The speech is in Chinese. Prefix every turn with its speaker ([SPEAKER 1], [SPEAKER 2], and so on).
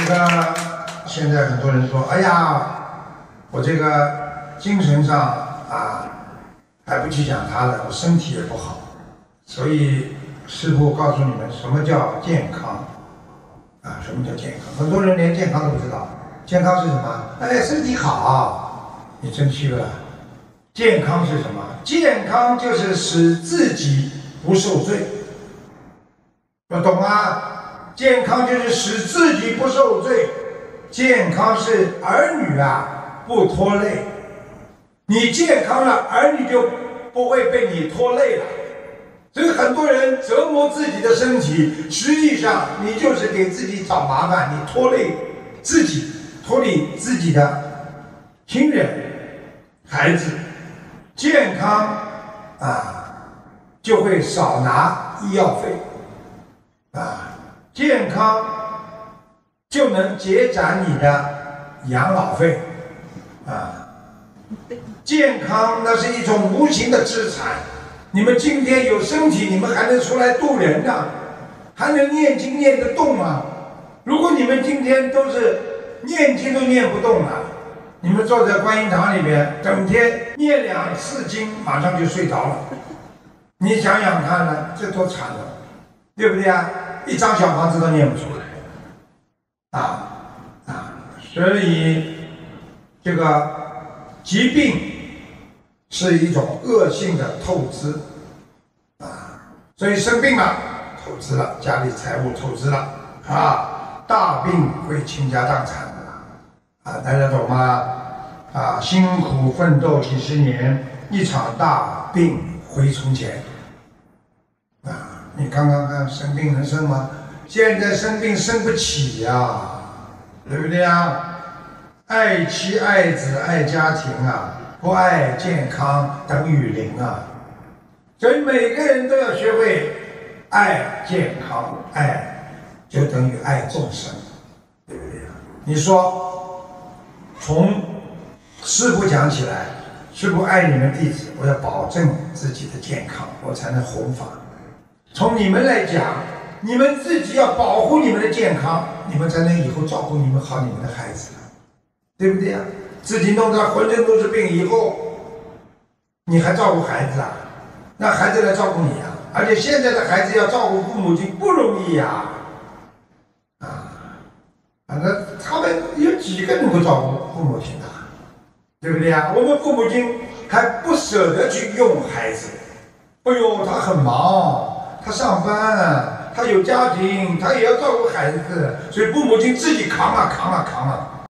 [SPEAKER 1] 这个现在很多人说，哎呀，我这个精神上啊，还不去讲他了，我身体也不好，所以师父告诉你们，什么叫健康？啊，什么叫健康？很多人连健康都不知道，健康是什么？哎，身体好，你真虚了。健康是什么？健康就是使自己不受罪，要懂吗？健康就是使自己不受罪，健康是儿女啊不拖累。你健康了，儿女就不会被你拖累了。所以很多人折磨自己的身体，实际上你就是给自己找麻烦，你拖累自己，拖累自己的亲人、孩子。健康啊，就会少拿医药费。康就能结攒你的养老费，啊，健康那是一种无形的资产。你们今天有身体，你们还能出来渡人呢，还能念经念得动吗？如果你们今天都是念经都念不动了，你们坐在观音堂里面，整天念两次经，马上就睡着了。你想想看呢，这多惨了，对不对啊？一张小房子都念不出来，啊啊！所以这个疾病是一种恶性的透支，啊，所以生病了，透支了，家里财务透支了，啊，大病会倾家荡产，啊，大家懂吗？啊，辛苦奋斗几十年，一场大病回从前。你刚刚看生病能生吗？现在生病生不起呀，对不对啊？爱妻爱子爱家庭啊，不爱健康等于零啊。所以每个人都要学会爱健康，爱就等于爱众生，对不对啊？你说从师傅讲起来，师傅爱你们弟子，我要保证自己的健康，我才能弘法。从你们来讲，你们自己要保护你们的健康，你们才能以后照顾你们好你们的孩子，对不对呀？自己弄得浑身都是病以后，你还照顾孩子啊？让孩子来照顾你啊？而且现在的孩子要照顾父母亲不容易呀，啊，反正他们有几个能够照顾父母亲的，对不对呀？我们父母亲还不舍得去用孩子，哎呦，他很忙。他上班，他有家庭，他也要照顾孩子，所以父母亲自己扛啊扛啊扛啊。